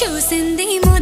choosing the moon.